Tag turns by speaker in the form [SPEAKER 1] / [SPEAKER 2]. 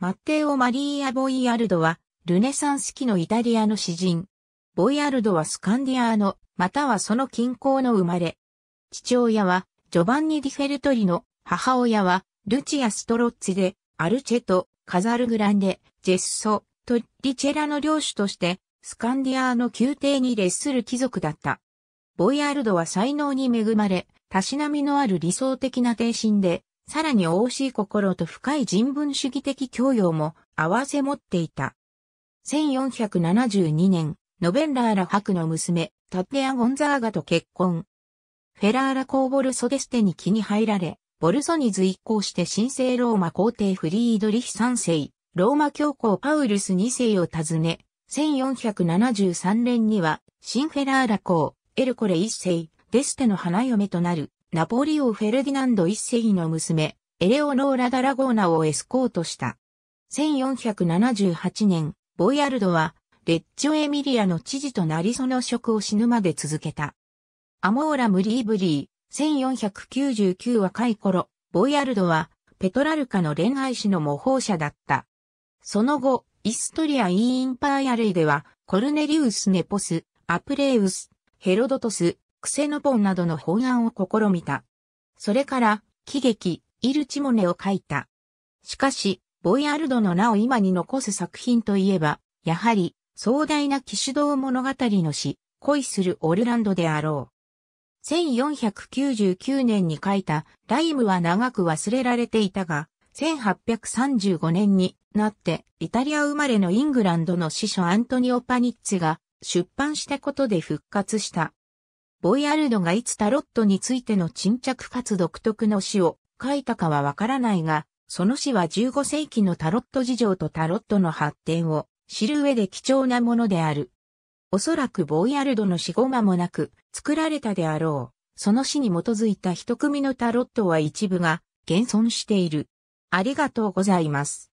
[SPEAKER 1] マッテオ・マリーア・ボイアルドは、ルネサンス期のイタリアの詩人。ボイアルドはスカンディアーノ、またはその近郊の生まれ。父親は、ジョバンニ・ディフェルトリの、母親は、ルチア・ストロッツで、アルチェト、カザルグランデ、ジェッソ、トリチェラの領主として、スカンディアーノ宮廷に列する貴族だった。ボイアルドは才能に恵まれ、たしなみのある理想的な低身で、さらに惜しい心と深い人文主義的教養も合わせ持っていた。1472年、ノベンラーラ伯の娘、タテア・ゴンザーガと結婚。フェラーラ・コーボルソデステに気に入られ、ボルソニズ一行して神聖ローマ皇帝フリードリヒ三世、ローマ教皇パウルス二世を訪ね、1473年には、シンフェラーラ公、エルコレ一世、デステの花嫁となる、ナポリオ・フェルディナンド一世の娘、エレオノーラ・ダラゴーナをエスコートした。1478年、ボイアルドは、レッジョ・エミリアの知事となりその職を死ぬまで続けた。アモーラ・ムリーブリー、1499若い頃、ボイアルドは、ペトラルカの恋愛史の模倣者だった。その後、イストリア・イーンパーヤレイでは、コルネリウス・ネポス、アプレウス、ヘロドトス、クセノポンなどの法案を試みた。それから、喜劇、イルチモネを書いた。しかし、ボイアルドの名を今に残す作品といえば、やはり、壮大な騎士道物語の詩、恋するオルランドであろう。1499年に書いたライムは長く忘れられていたが、1835年になってイタリア生まれのイングランドの司書アントニオ・パニッツが出版したことで復活した。ボイアルドがいつタロットについての沈着かつ独特の詩を書いたかはわからないが、その詩は15世紀のタロット事情とタロットの発展を知る上で貴重なものである。おそらくボイアルドの死後間もなく作られたであろう。その詩に基づいた一組のタロットは一部が現存している。ありがとうございます。